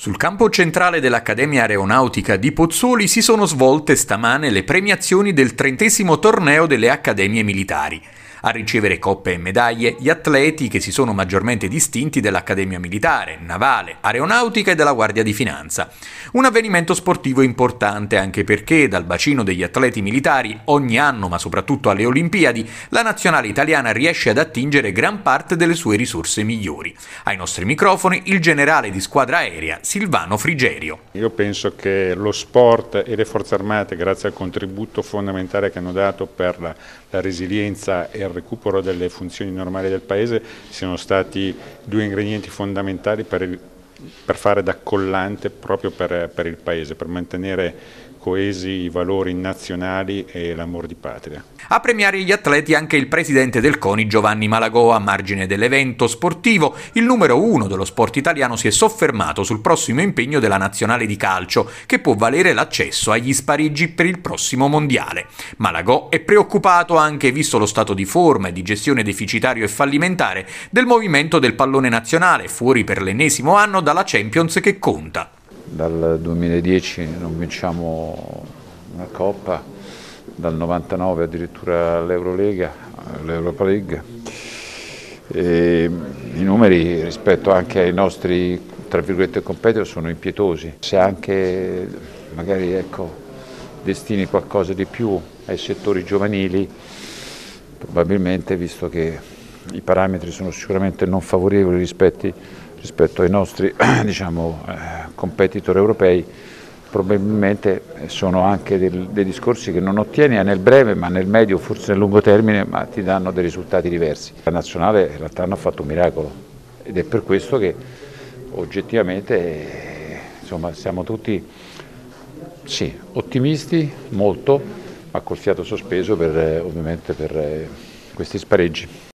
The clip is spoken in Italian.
Sul campo centrale dell'Accademia Aeronautica di Pozzuoli si sono svolte stamane le premiazioni del trentesimo torneo delle Accademie Militari. A ricevere coppe e medaglie gli atleti che si sono maggiormente distinti dell'Accademia Militare, Navale, Aeronautica e della Guardia di Finanza. Un avvenimento sportivo importante anche perché dal bacino degli atleti militari ogni anno, ma soprattutto alle Olimpiadi, la nazionale italiana riesce ad attingere gran parte delle sue risorse migliori. Ai nostri microfoni il generale di squadra aerea Silvano Frigerio. Io penso che lo sport e le forze armate, grazie al contributo fondamentale che hanno dato per la, la resilienza e il recupero delle funzioni normali del Paese siano stati due ingredienti fondamentali per, il, per fare da collante proprio per, per il Paese, per mantenere coesi i valori nazionali e l'amor di patria. A premiare gli atleti anche il presidente del CONI Giovanni Malagò a margine dell'evento sportivo. Il numero uno dello sport italiano si è soffermato sul prossimo impegno della nazionale di calcio, che può valere l'accesso agli spariggi per il prossimo mondiale. Malagò è preoccupato anche visto lo stato di forma e di gestione deficitario e fallimentare del movimento del pallone nazionale, fuori per l'ennesimo anno dalla Champions che conta dal 2010 non vinciamo una coppa, dal 99 addirittura l'Eurolega, l'Europa League. E I numeri rispetto anche ai nostri tra virgolette competitor sono impietosi. Se anche magari ecco, destini qualcosa di più ai settori giovanili, probabilmente visto che i parametri sono sicuramente non favorevoli rispetto, rispetto ai nostri diciamo, eh, competitor europei probabilmente sono anche del, dei discorsi che non ottieni nel breve ma nel medio, forse nel lungo termine, ma ti danno dei risultati diversi. La nazionale in realtà hanno fatto un miracolo ed è per questo che oggettivamente insomma, siamo tutti sì, ottimisti, molto, ma col fiato sospeso per, ovviamente per eh, questi spareggi.